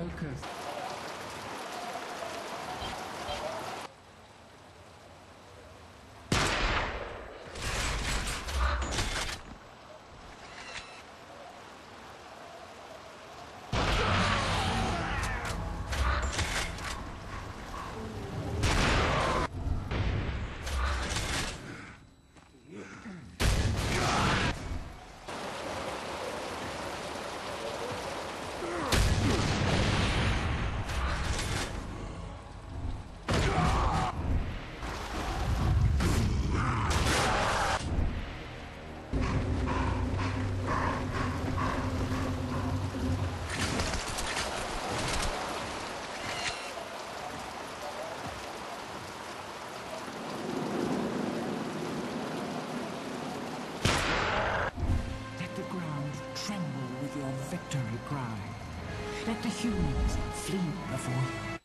focus. Your victory cry. Let the humans flee before